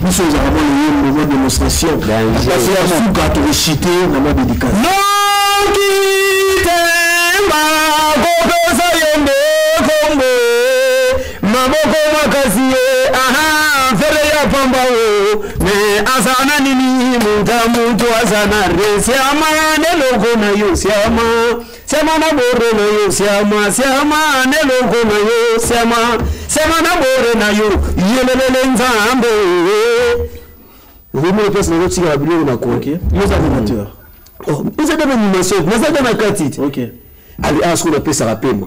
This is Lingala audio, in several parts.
biso ezalaka mwa loyembo mwa démonstration kasi ya suka tokosite na mwa dédicace noki temba kopesa ye nde kombo maboko makasi ye aha mfele ya pamba o me aza na nini munta mutu aza na re siama neloko na yo siama Siama na bore na yo siama siama na elongo na yo siama siama na bore na yo yelelele nzambe omoni place nazo tikala biloko na ko oza animateur oh, oza nde na animation naza nde na kati ali asko napesaka pema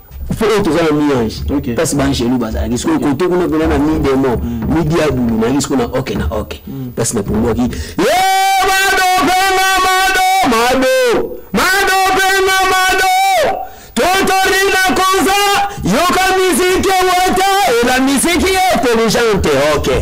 fo oyo toza na mi-ange place baangelu bazalaki sikoyo kote kuna mpena na mi-demo mi-diabulu nayaki sikoyo na oke na oke place napumwaki ye mado pema mado mado mado pema mado totorina konza yoka miziki wata ela miziki intelligente oke okay.